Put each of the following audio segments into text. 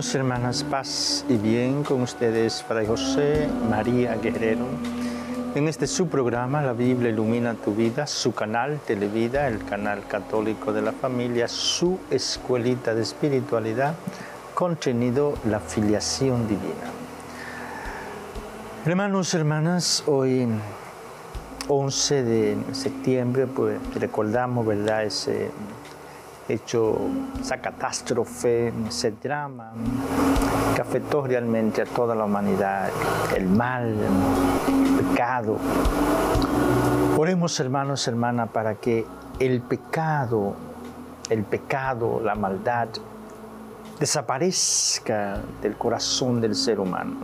Hermanas, paz y bien con ustedes, Fray José María Guerrero. En este su programa, La Biblia Ilumina tu Vida, su canal Televida, el canal católico de la familia, su escuelita de espiritualidad, contenido La Filiación Divina. Hermanos hermanas, hoy 11 de septiembre, pues recordamos, ¿verdad?, ese hecho, esa catástrofe, ese drama que afectó realmente a toda la humanidad, el mal, el pecado. Oremos hermanos, hermanas, para que el pecado, el pecado, la maldad, desaparezca del corazón del ser humano.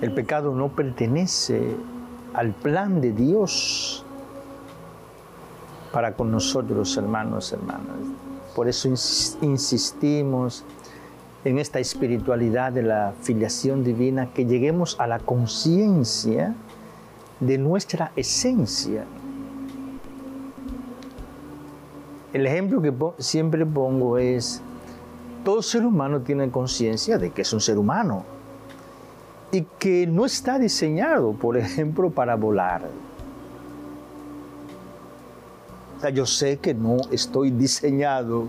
El pecado no pertenece al plan de Dios para con nosotros, hermanos, hermanas. Por eso insistimos en esta espiritualidad de la filiación divina, que lleguemos a la conciencia de nuestra esencia. El ejemplo que siempre pongo es, todo ser humano tiene conciencia de que es un ser humano y que no está diseñado, por ejemplo, para volar yo sé que no estoy diseñado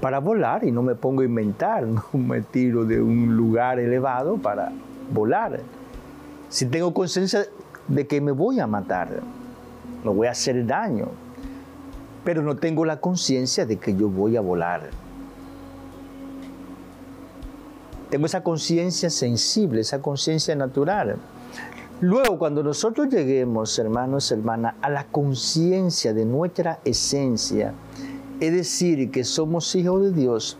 para volar y no me pongo a inventar, no me tiro de un lugar elevado para volar. Si tengo conciencia de que me voy a matar, me voy a hacer daño, pero no tengo la conciencia de que yo voy a volar. Tengo esa conciencia sensible, esa conciencia natural. Luego, cuando nosotros lleguemos, hermanos, hermanas, a la conciencia de nuestra esencia, es decir, que somos hijos de Dios,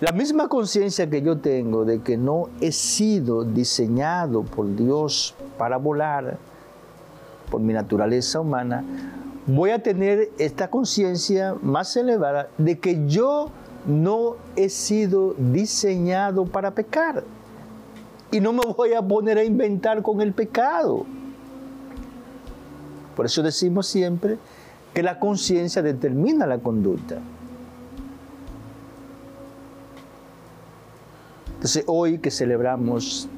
la misma conciencia que yo tengo de que no he sido diseñado por Dios para volar, por mi naturaleza humana, voy a tener esta conciencia más elevada de que yo no he sido diseñado para pecar y no me voy a poner a inventar con el pecado. Por eso decimos siempre que la conciencia determina la conducta. Entonces hoy que celebramos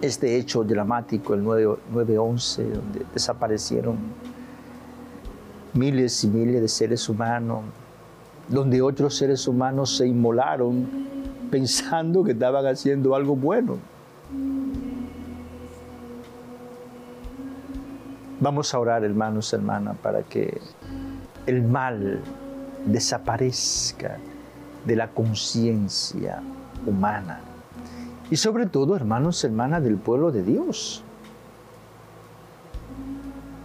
este hecho dramático, el 9-11, donde desaparecieron miles y miles de seres humanos, donde otros seres humanos se inmolaron pensando que estaban haciendo algo bueno. Vamos a orar, hermanos, hermanas, para que el mal desaparezca de la conciencia humana. Y sobre todo, hermanos, hermanas, del pueblo de Dios.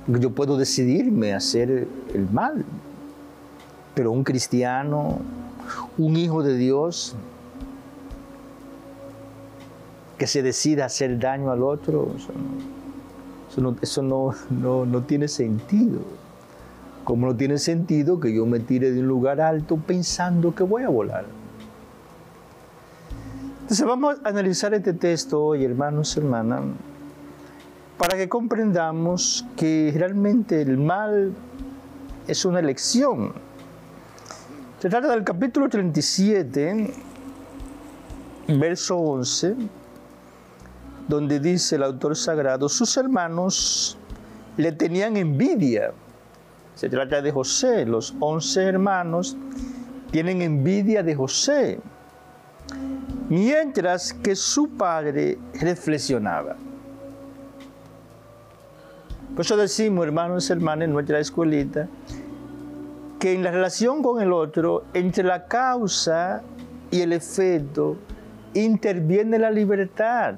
Yo puedo decidirme a hacer el mal, pero un cristiano, un hijo de Dios, que se decida hacer daño al otro, eso, no, no, tiene sentido. Como no tiene sentido que yo me tire de un lugar alto pensando que voy a volar. Entonces vamos a analizar este texto hoy, hermanos, hermanas, para que comprendamos que realmente el mal es una elección. Se trata del capítulo 37, verso 11 donde dice el autor sagrado, sus hermanos le tenían envidia. Se trata de José, los once hermanos tienen envidia de José, mientras que su padre reflexionaba. Por eso decimos, hermanos y hermanas, en nuestra escuelita, que en la relación con el otro, entre la causa y el efecto, interviene la libertad.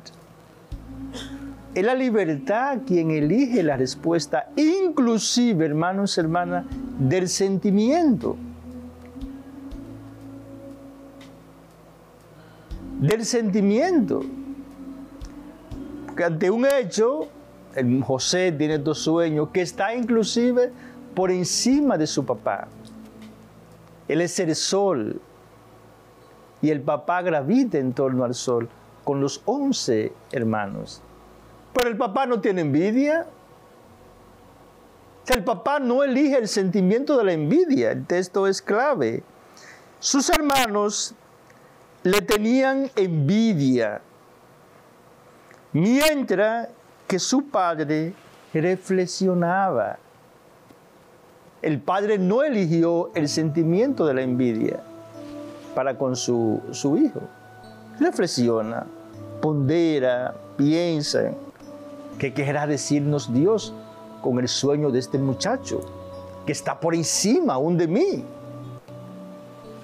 Es la libertad quien elige la respuesta, inclusive, hermanos y hermanas, del sentimiento. Del sentimiento. Porque ante un hecho, José tiene estos sueños que está inclusive por encima de su papá. Él es el sol y el papá gravita en torno al sol con los once hermanos. Pero el papá no tiene envidia. el papá no elige el sentimiento de la envidia, el texto es clave. Sus hermanos le tenían envidia, mientras que su padre reflexionaba. El padre no eligió el sentimiento de la envidia para con su, su hijo. Reflexiona, pondera, piensa, ¿qué querrá decirnos Dios con el sueño de este muchacho que está por encima aún de mí?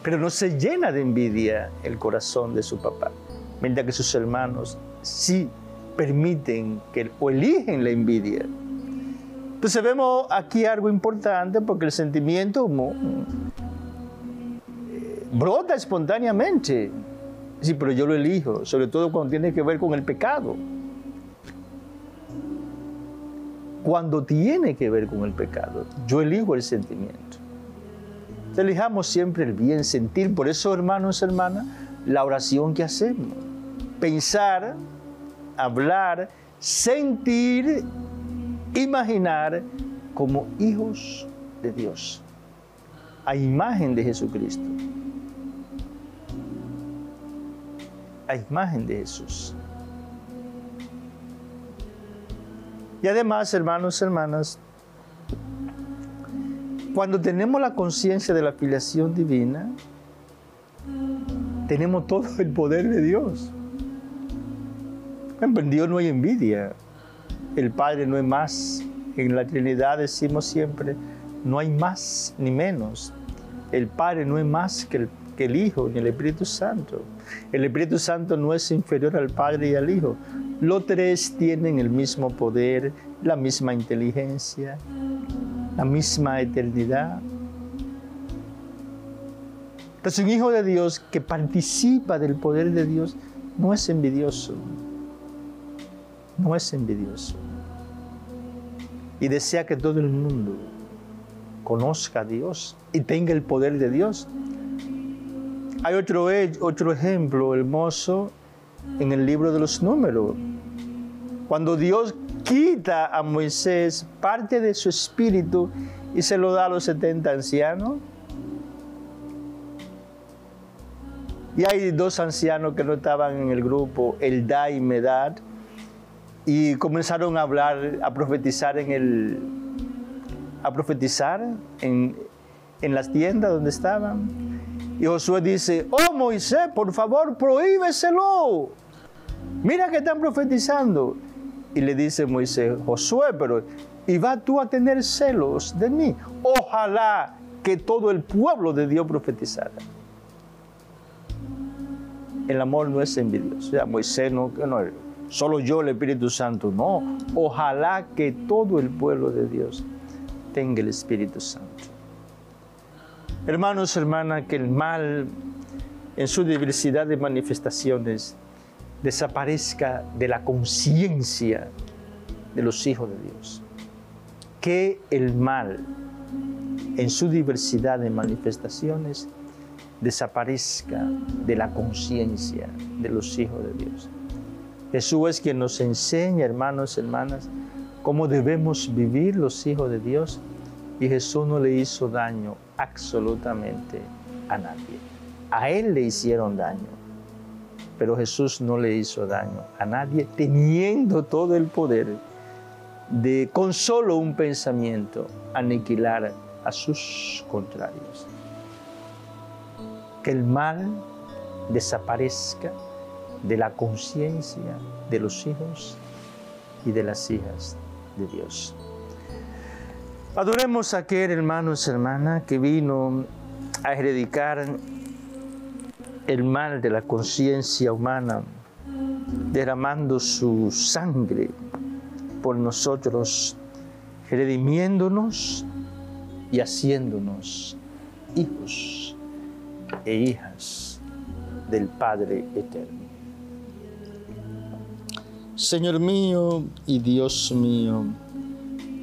Pero no se llena de envidia el corazón de su papá, mientras que sus hermanos sí permiten que, o eligen la envidia. Entonces vemos aquí algo importante porque el sentimiento eh, brota espontáneamente. Sí, pero yo lo elijo, sobre todo cuando tiene que ver con el pecado. Cuando tiene que ver con el pecado, yo elijo el sentimiento. Elijamos siempre el bien sentir. Por eso, hermanos, hermanas, la oración que hacemos. Pensar hablar, sentir, imaginar como hijos de Dios, a imagen de Jesucristo, a imagen de Jesús. Y además, hermanos, hermanas, cuando tenemos la conciencia de la filiación divina, tenemos todo el poder de Dios. En Dios no hay envidia. El Padre no es más. En la Trinidad decimos siempre, no hay más ni menos. El Padre no es más que el, que el Hijo ni el Espíritu Santo. El Espíritu Santo no es inferior al Padre y al Hijo. Los tres tienen el mismo poder, la misma inteligencia, la misma eternidad. Entonces un hijo de Dios que participa del poder de Dios no es envidioso no es envidioso y desea que todo el mundo conozca a Dios y tenga el poder de Dios. Hay otro, otro ejemplo hermoso en el libro de los números. Cuando Dios quita a Moisés parte de su espíritu y se lo da a los 70 ancianos. Y hay dos ancianos que no estaban en el grupo, el Da y Medad y comenzaron a hablar, a profetizar en el, a profetizar en, en las tiendas donde estaban. Y Josué dice, oh Moisés, por favor, prohíbeselo. Mira que están profetizando. Y le dice Moisés, Josué, pero ¿y va tú a tener celos de mí? Ojalá que todo el pueblo de Dios profetizara. El amor no es envidioso. O sea, Moisés no, no solo yo el Espíritu Santo. No, ojalá que todo el pueblo de Dios tenga el Espíritu Santo. Hermanos, hermanas, que el mal en su diversidad de manifestaciones desaparezca de la conciencia de los hijos de Dios. Que el mal en su diversidad de manifestaciones desaparezca de la conciencia de los hijos de Dios. Jesús es quien nos enseña, hermanos, hermanas, cómo debemos vivir los hijos de Dios. Y Jesús no le hizo daño absolutamente a nadie. A Él le hicieron daño, pero Jesús no le hizo daño a nadie, teniendo todo el poder de con solo un pensamiento aniquilar a sus contrarios. Que el mal desaparezca de la conciencia de los hijos y de las hijas de Dios. Adoremos a aquel hermano y hermana que vino a erradicar el mal de la conciencia humana, derramando su sangre por nosotros, redimiéndonos y haciéndonos hijos e hijas del Padre Eterno. Señor mío y Dios mío,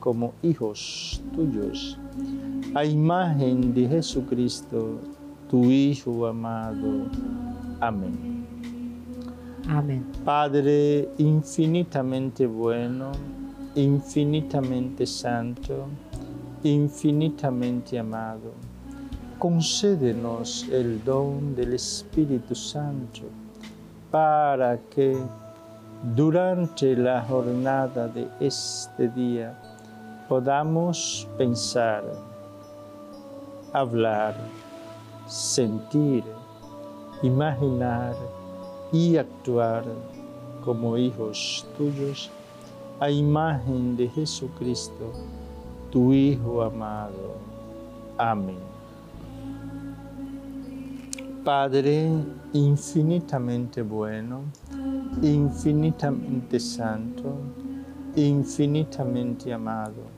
como hijos tuyos, a imagen de Jesucristo, tu Hijo amado. Amén. Amén. Padre infinitamente bueno, infinitamente santo, infinitamente amado, concédenos el don del Espíritu Santo para que durante la jornada de este día podamos pensar, hablar, sentir, imaginar y actuar como hijos tuyos a imagen de Jesucristo, tu Hijo amado. Amén. Padre infinitamente bueno, infinitamente santo, infinitamente amado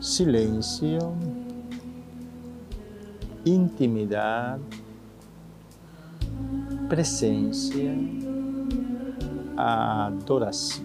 silêncio, intimidade, presença, adoração.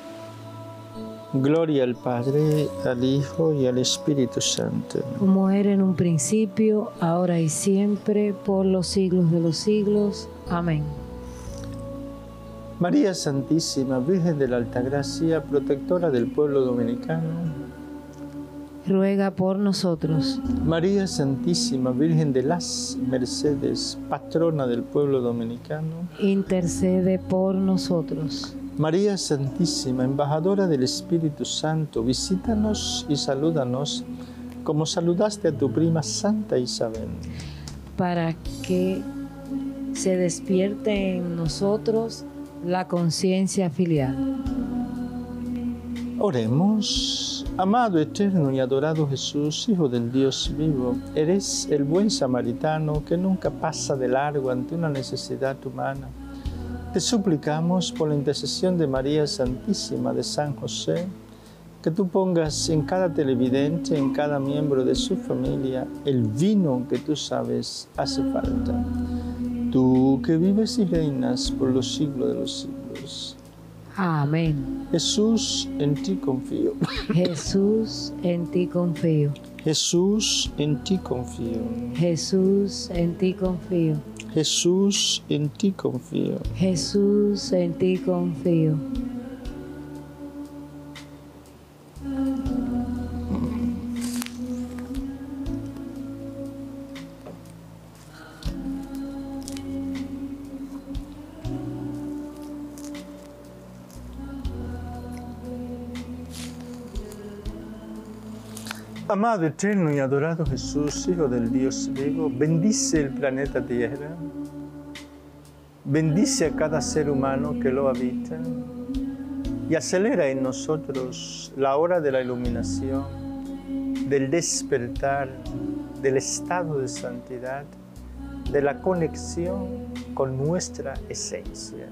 Gloria al Padre, al Hijo y al Espíritu Santo. Como era en un principio, ahora y siempre, por los siglos de los siglos. Amén. María Santísima, Virgen de la Altagracia, protectora del pueblo dominicano. Ruega por nosotros. María Santísima, Virgen de las Mercedes, patrona del pueblo dominicano. Intercede por nosotros. María Santísima, embajadora del Espíritu Santo, visítanos y salúdanos como saludaste a tu prima Santa Isabel. Para que se despierte en nosotros la conciencia filial. Oremos. Amado, eterno y adorado Jesús, Hijo del Dios vivo, eres el buen samaritano que nunca pasa de largo ante una necesidad humana te suplicamos por la intercesión de María Santísima de San José, que tú pongas en cada televidente, en cada miembro de su familia, el vino que tú sabes hace falta. Tú que vives y reinas por los siglos de los siglos. Amén. Jesús, en ti confío. Jesús, en ti confío. Jesús, en ti confío. Jesús, en ti confío. Jesús, en ti confío. Jesús, en ti confío. Amado, eterno y adorado Jesús, Hijo del Dios vivo, bendice el planeta Tierra, bendice a cada ser humano que lo habita y acelera en nosotros la hora de la iluminación, del despertar, del estado de santidad, de la conexión con nuestra esencia.